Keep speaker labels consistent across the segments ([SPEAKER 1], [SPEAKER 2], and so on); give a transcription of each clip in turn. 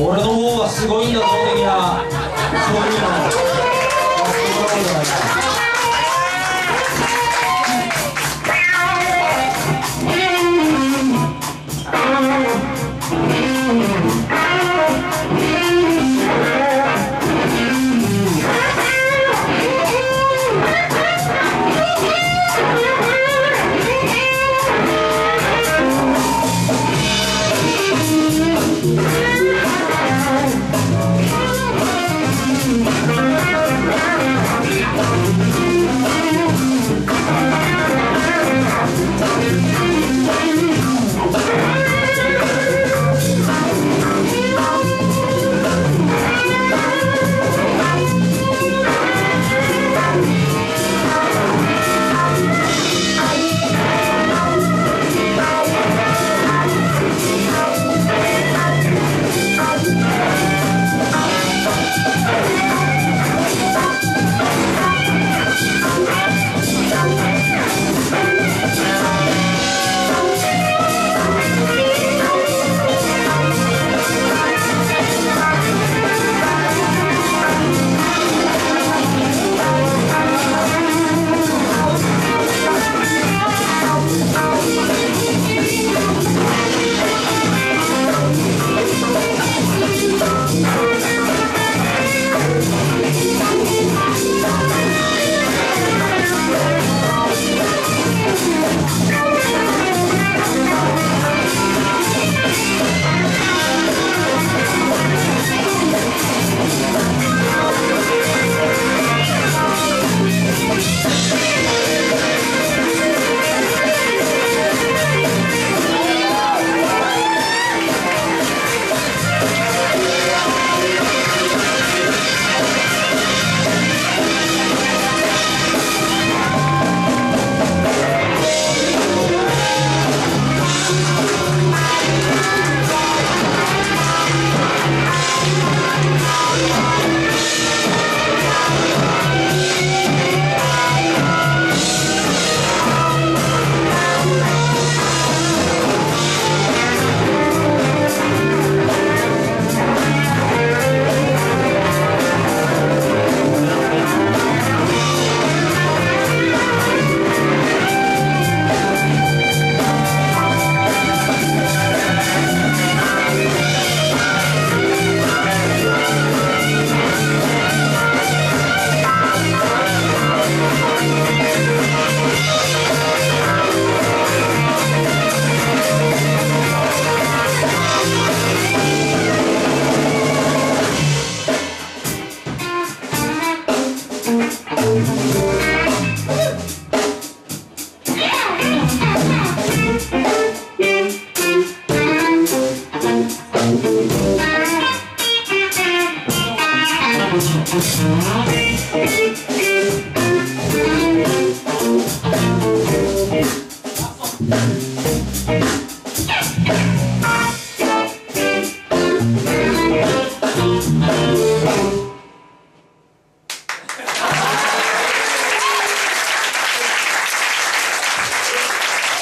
[SPEAKER 1] 俺の方がすごいんだぞ的なそういうの。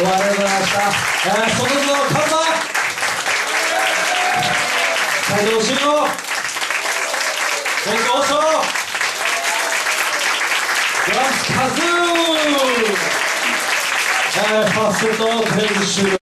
[SPEAKER 1] うもありがとうございました。えー、その後の乾杯斉藤慎吾健康賞ドラムスカズ。ーえー、ファーストとテレビ終了